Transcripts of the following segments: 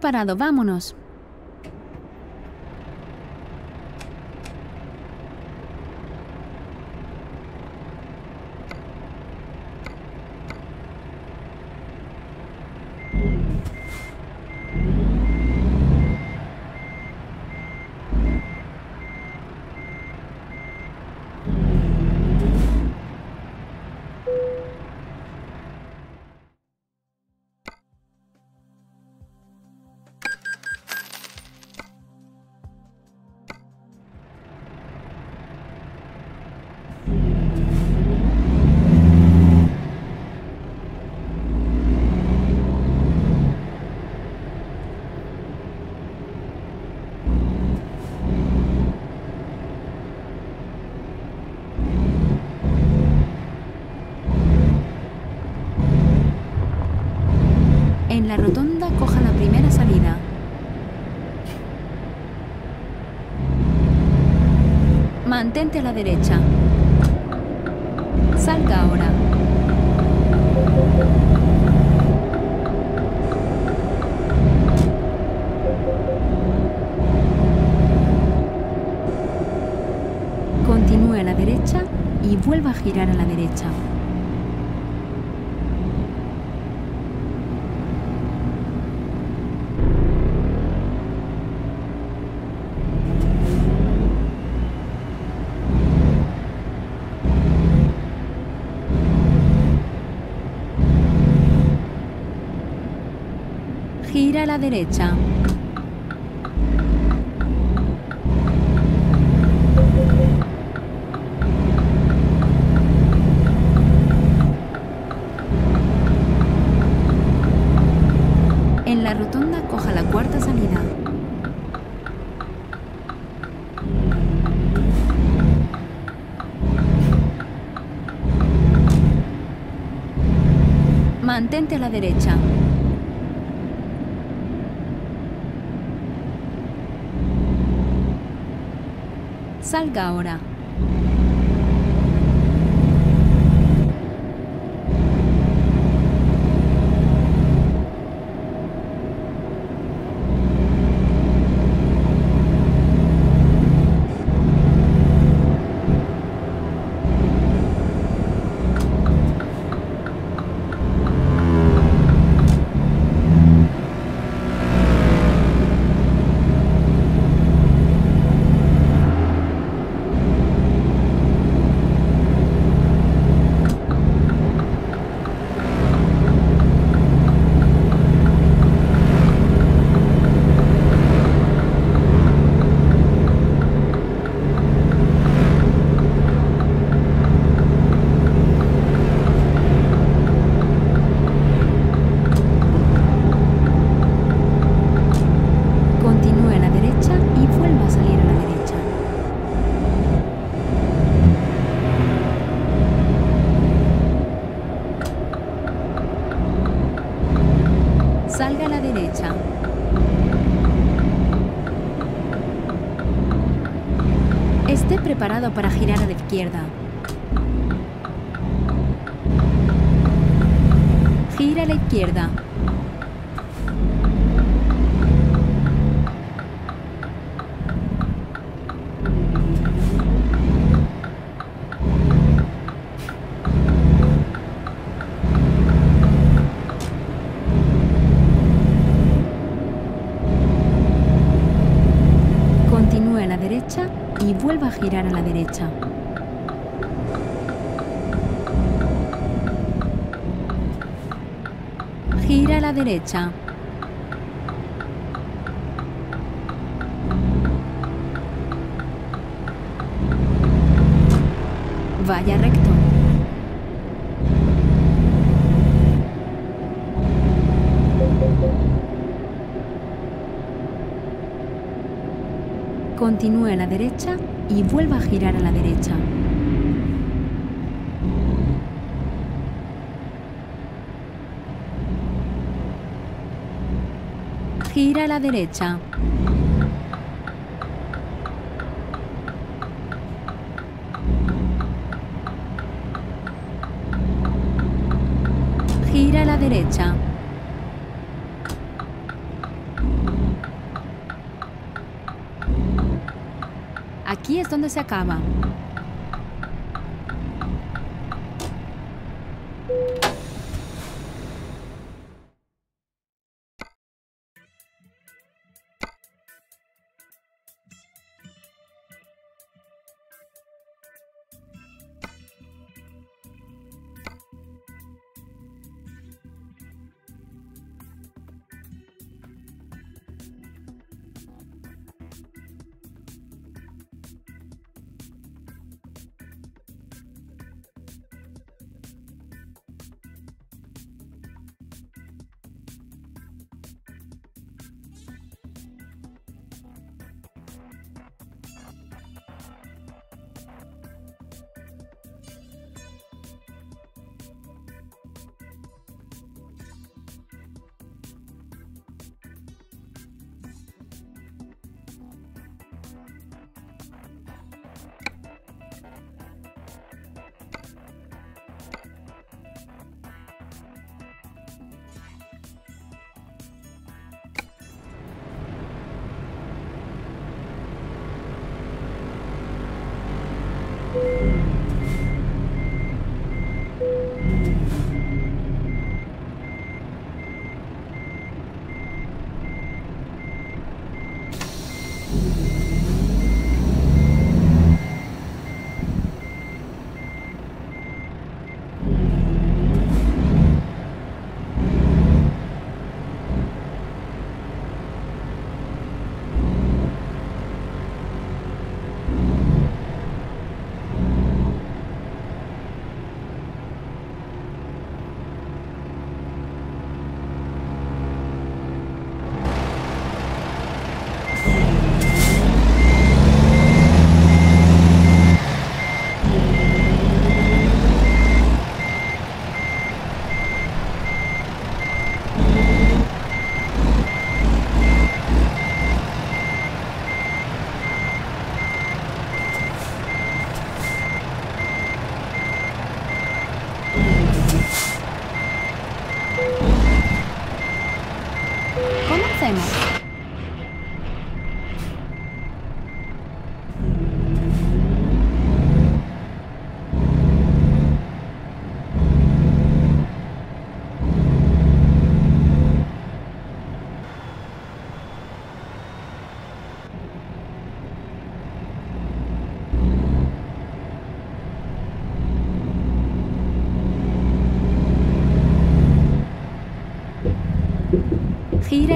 Preparado, vámonos. Mantente a la derecha. Salga ahora. Continúe a la derecha y vuelva a girar a la derecha. Gira a la derecha. En la rotonda coja la cuarta salida. Mantente a la derecha. Salga ahora. Continúe a la derecha y vuelva a salir a la derecha. Salga a la derecha. Esté preparado para girar a la izquierda. Gira a la izquierda. Continúe a la derecha y vuelva a girar a la derecha. Gira a la derecha. Vaya recto. Continúe a la derecha y vuelva a girar a la derecha. Gira a la derecha. Donde se acaba.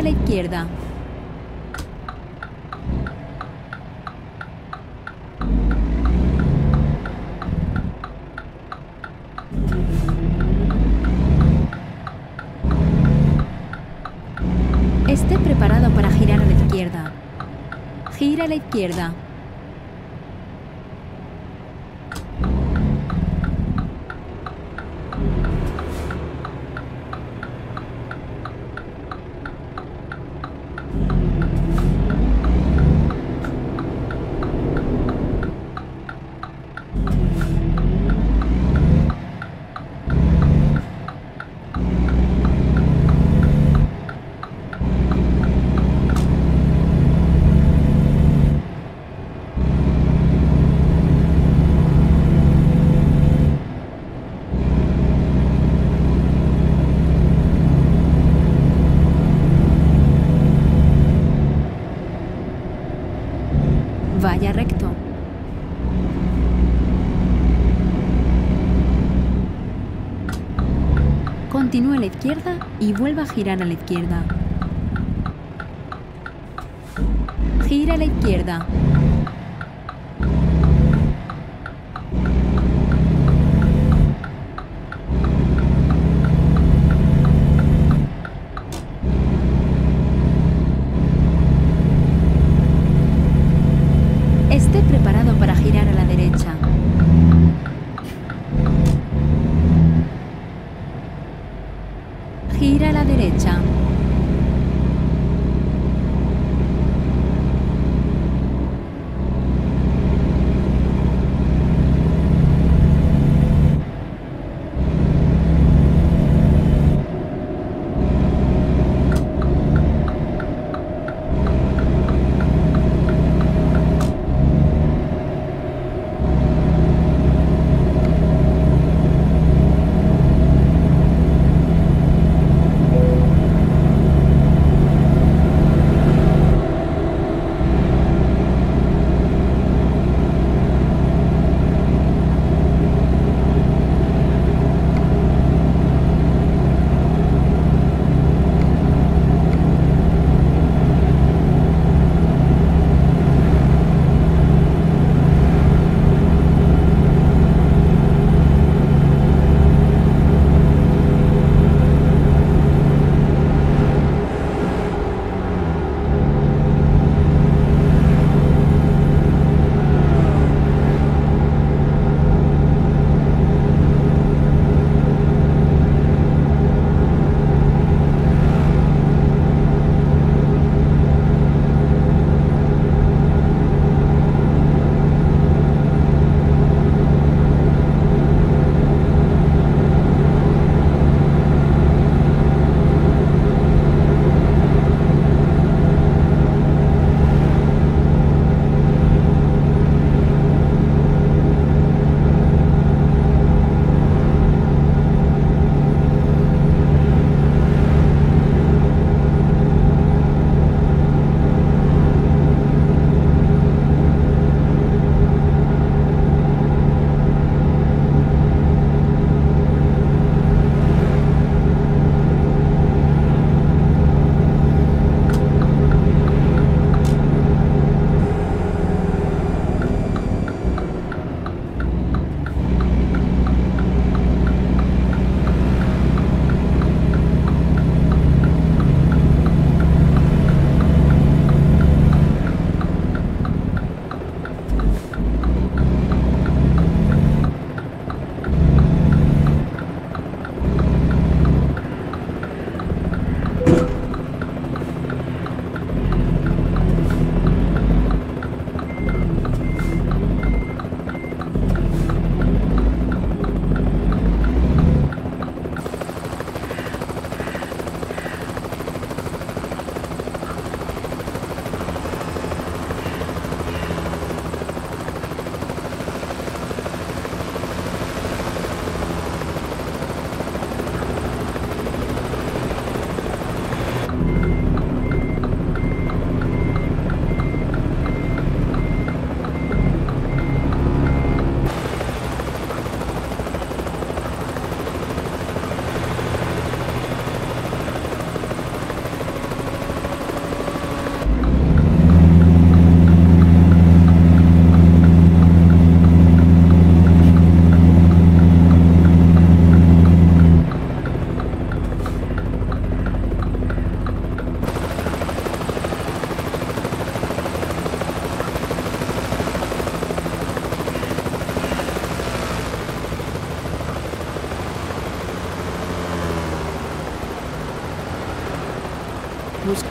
La izquierda. Esté preparado para girar a la izquierda. Gira a la izquierda. Vaya recto. Continúe a la izquierda y vuelva a girar a la izquierda. Gira a la izquierda. Esté preparado para girar a la derecha.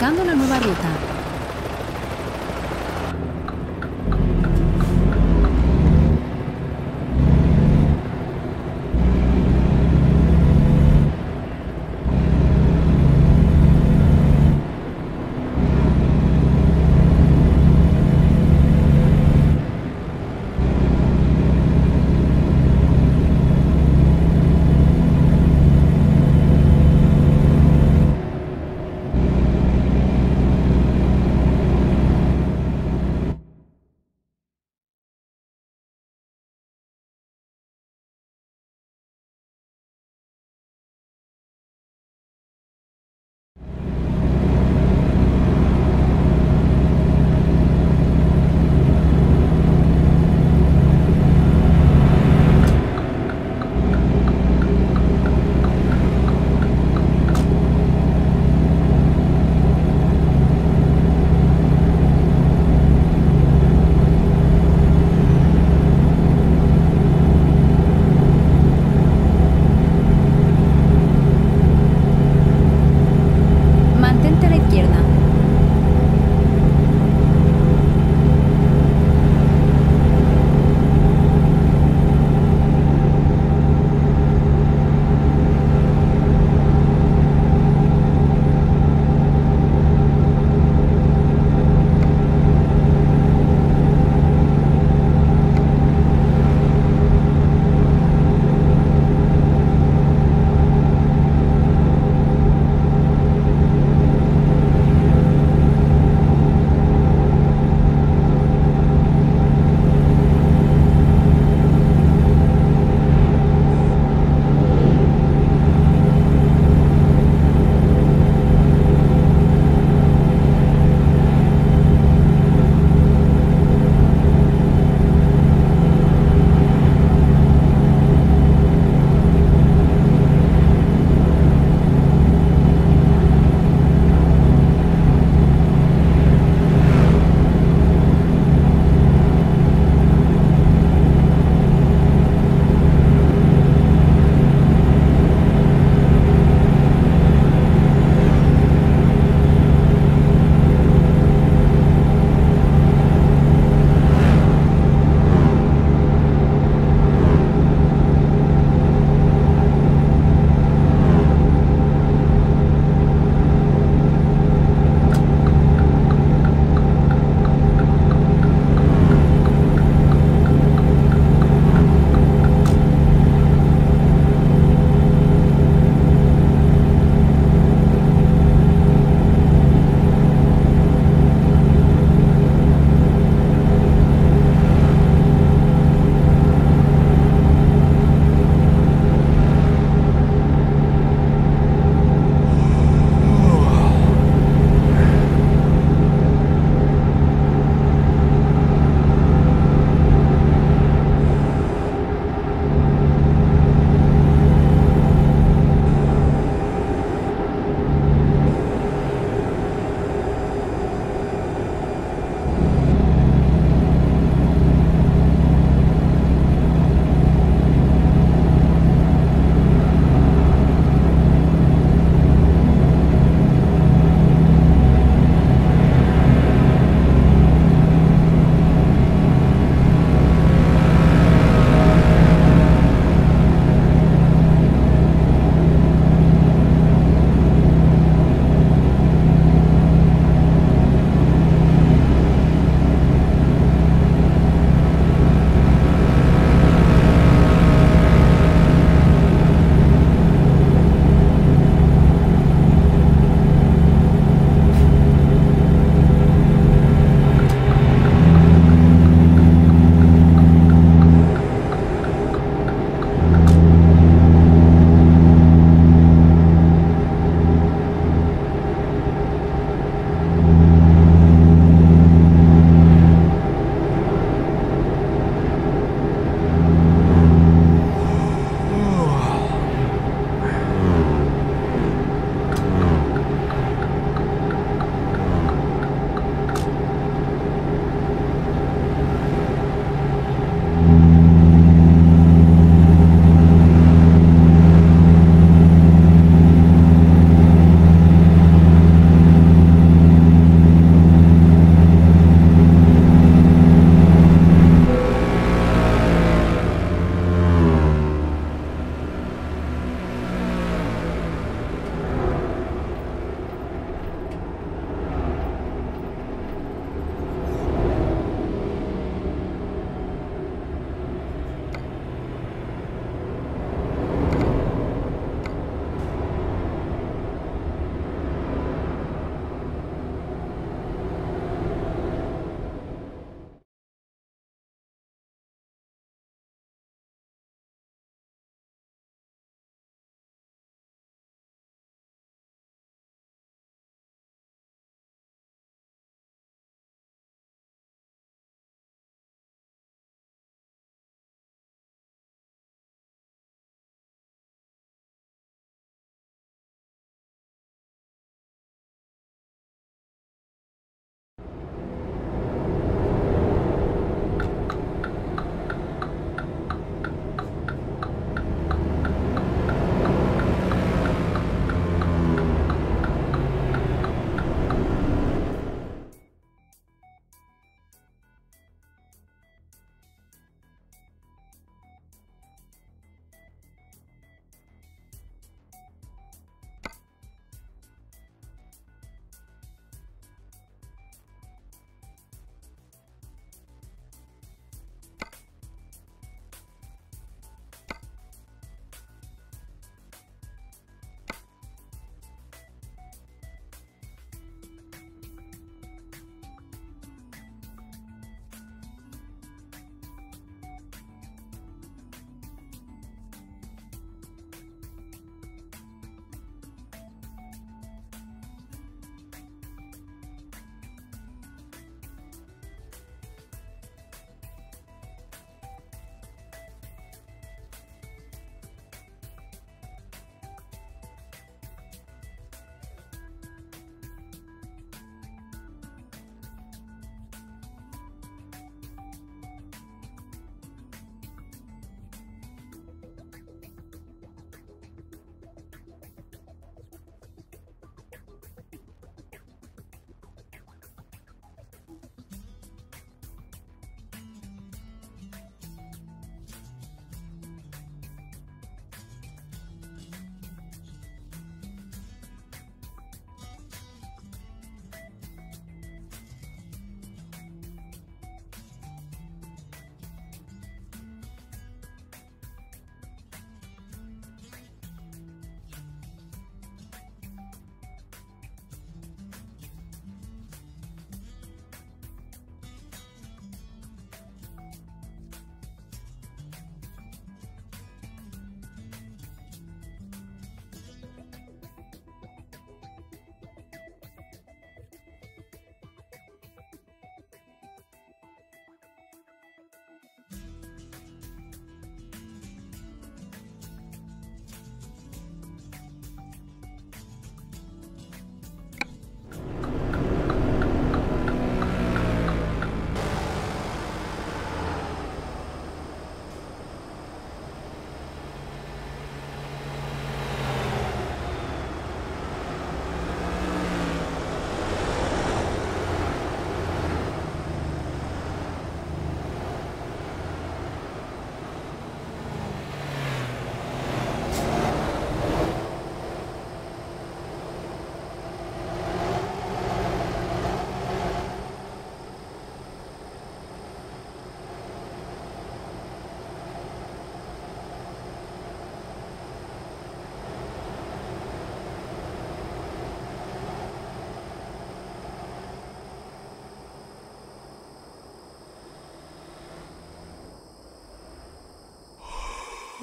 Buscando una nueva ruta.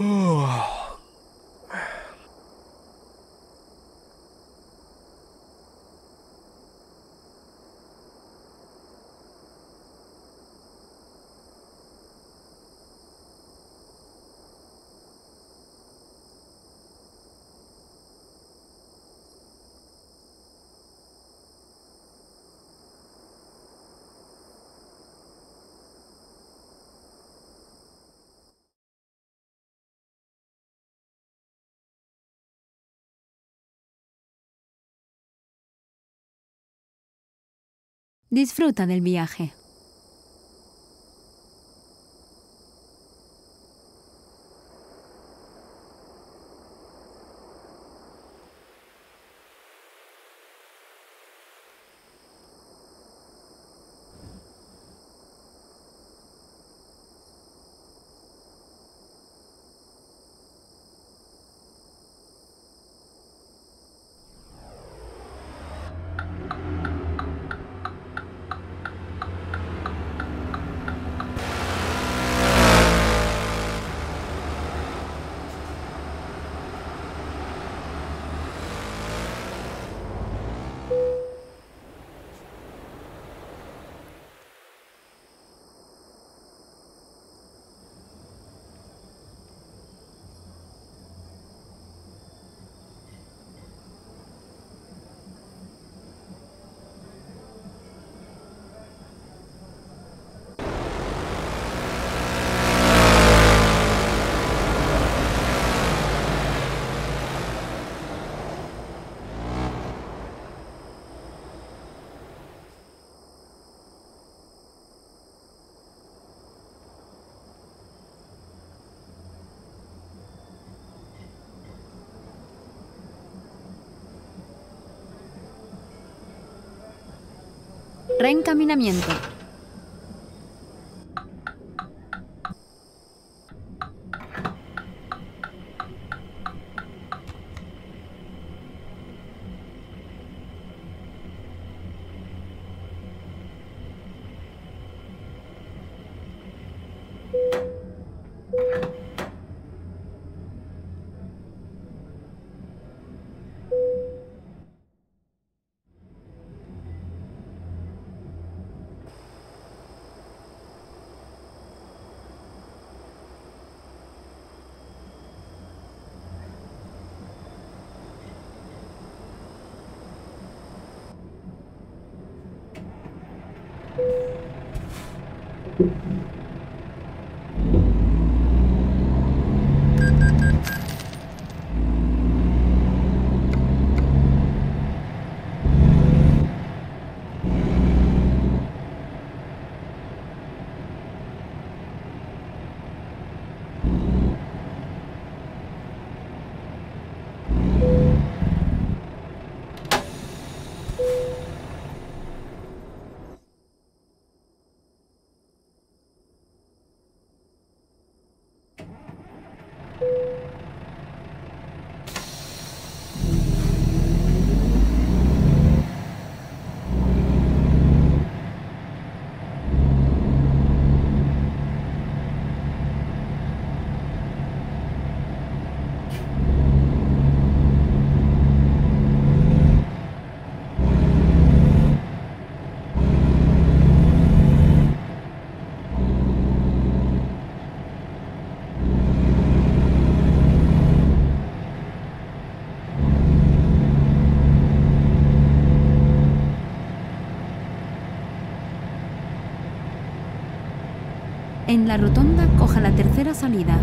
Oh. Disfruta del viaje. Reencaminamiento. La rotonda coja la tercera salida.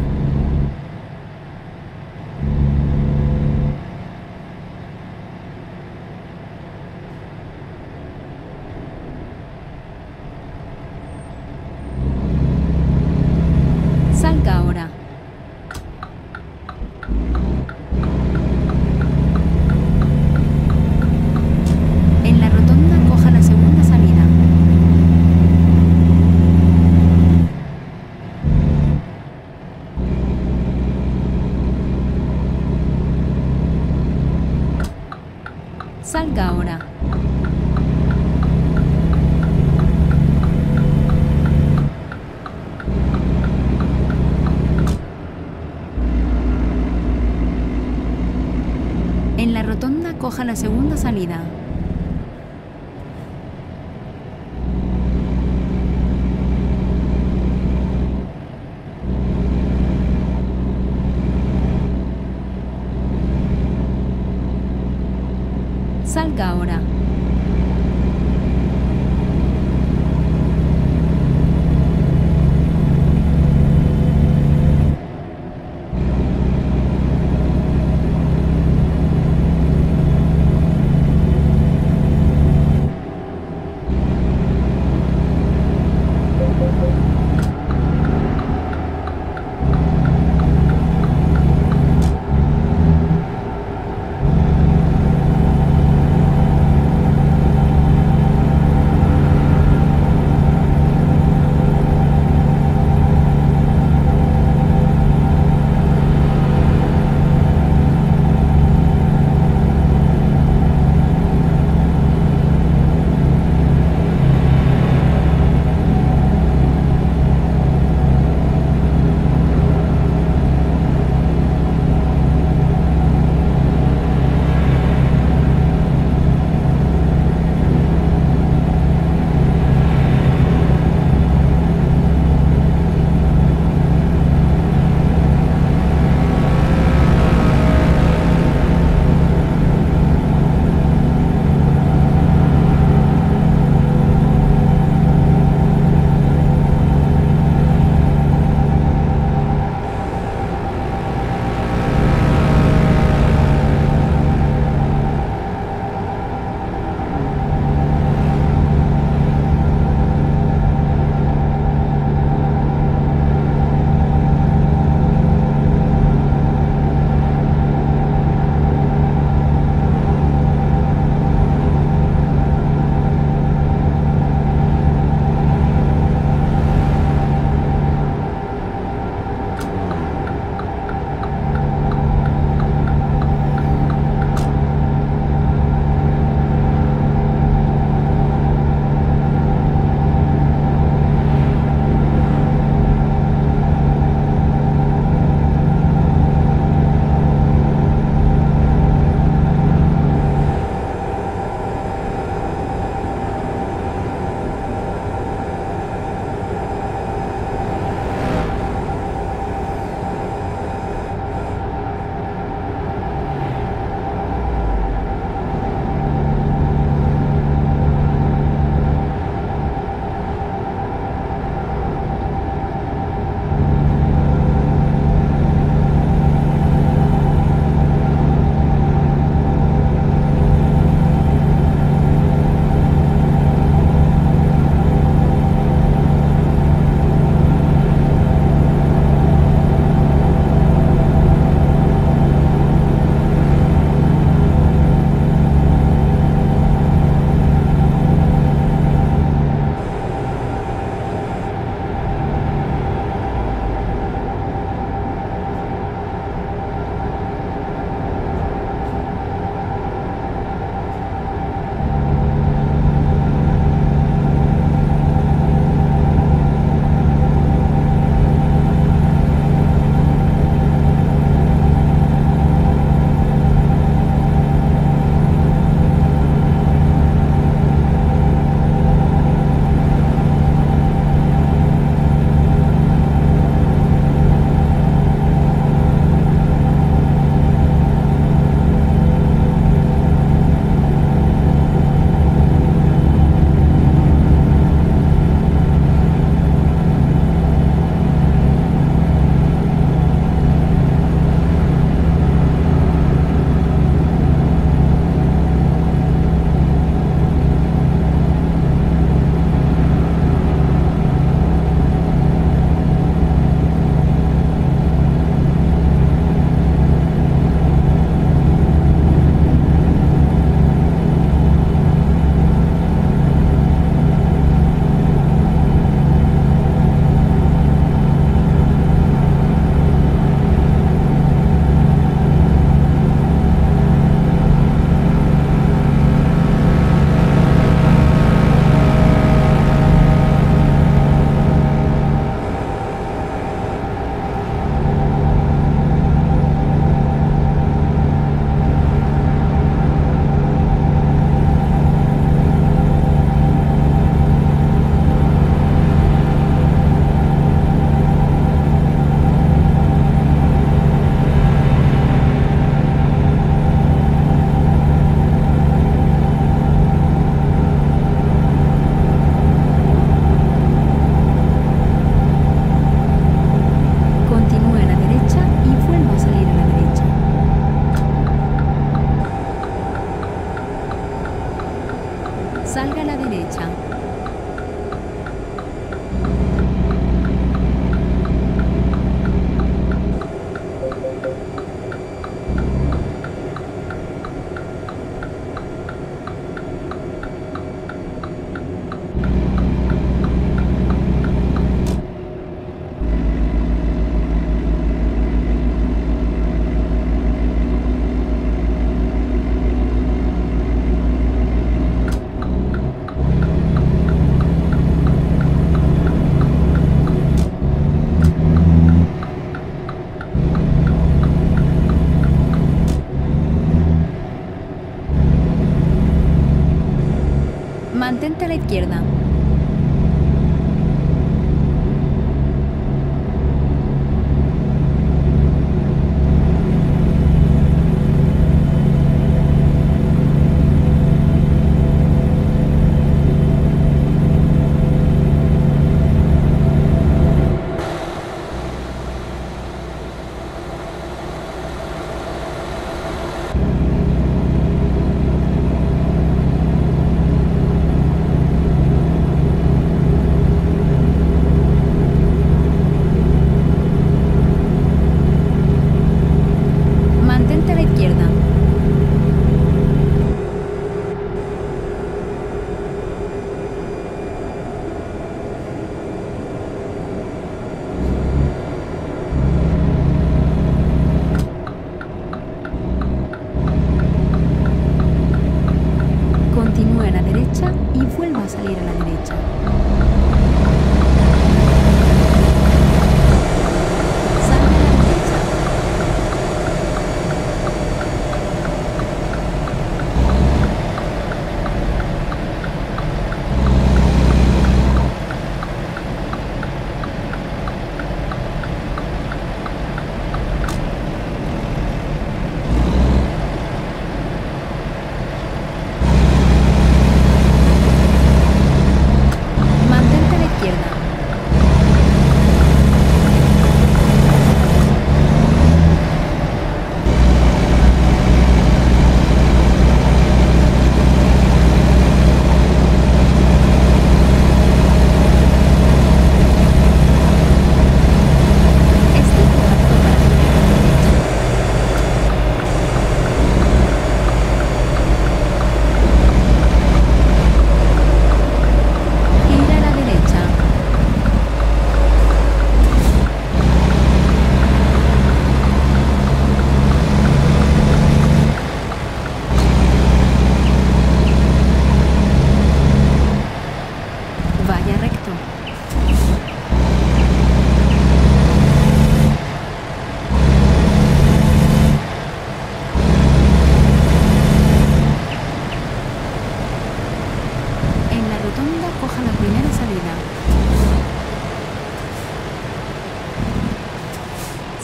Salga ahora. En la rotonda coja la segunda salida. Salga ahora. rotonda la segunda salida. Salga ahora.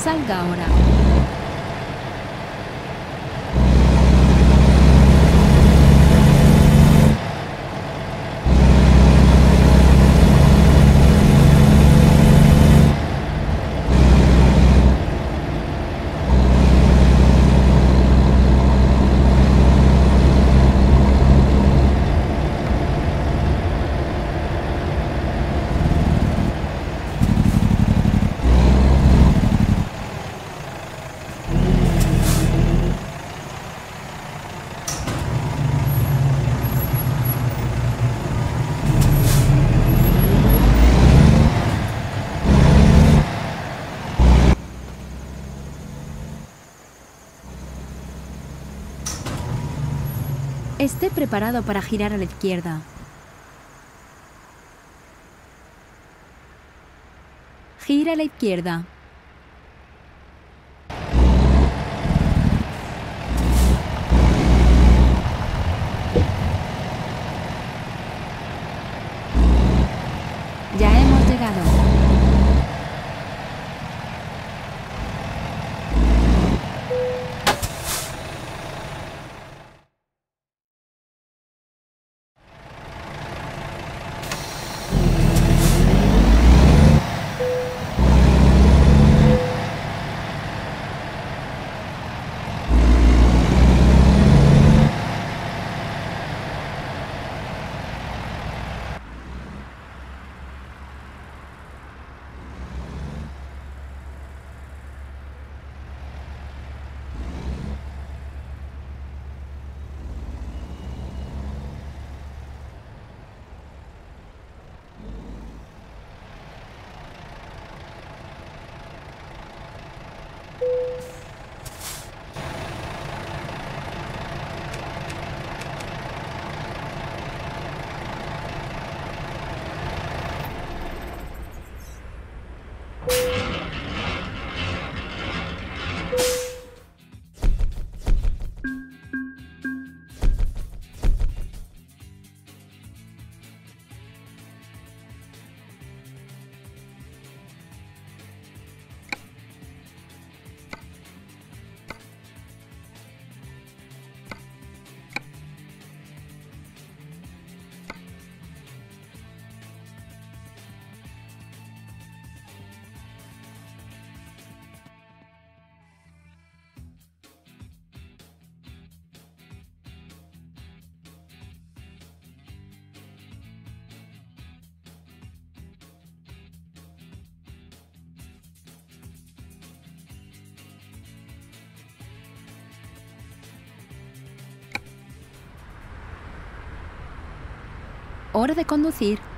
Salga ahora. preparado para girar a la izquierda. Gira a la izquierda. hora de conducir.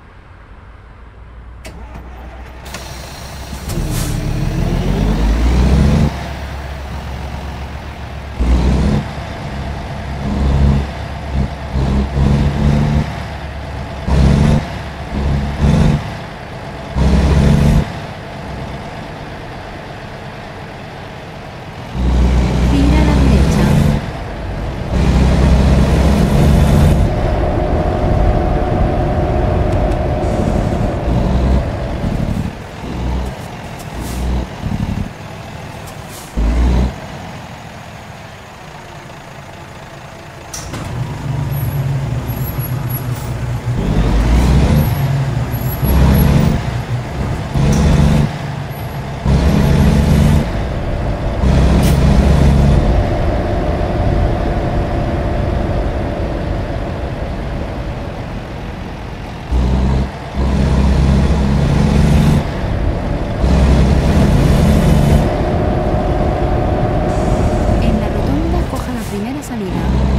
primera salida.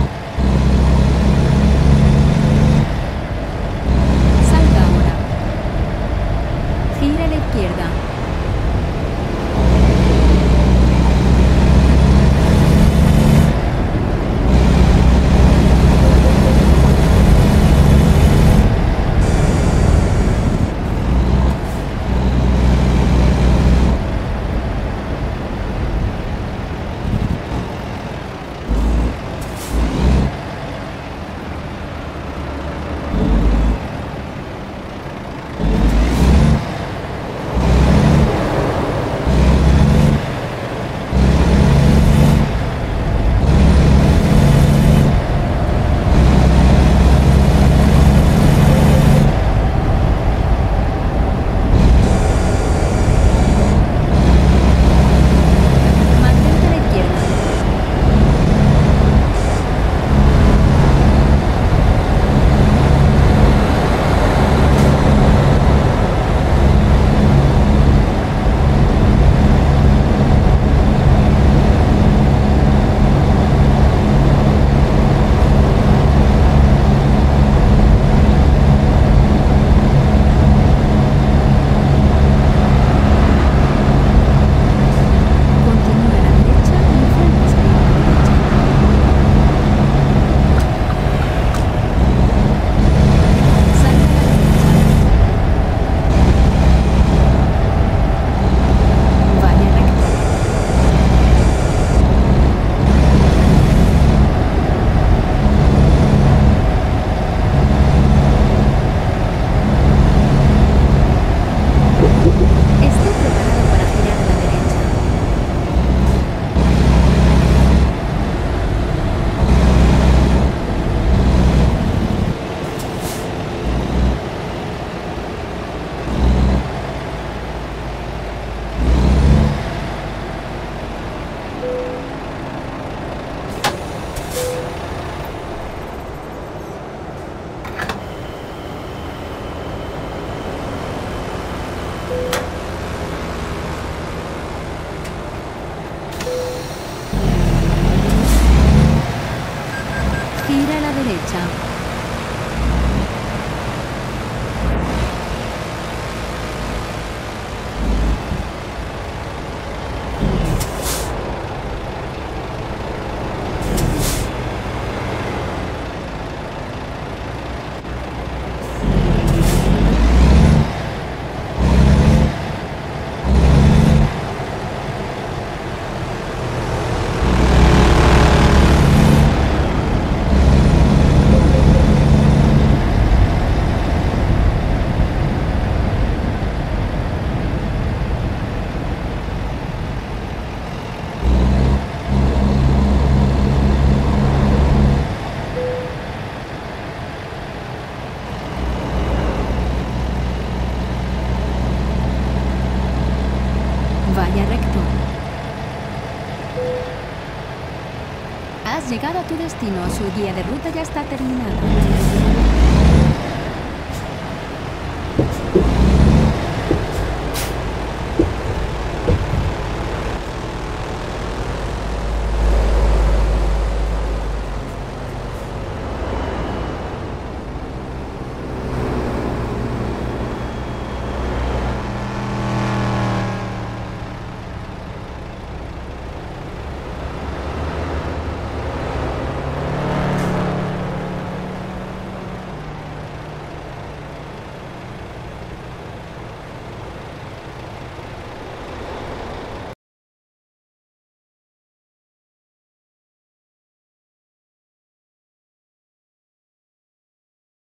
destino, su guía de ruta ya está terminada.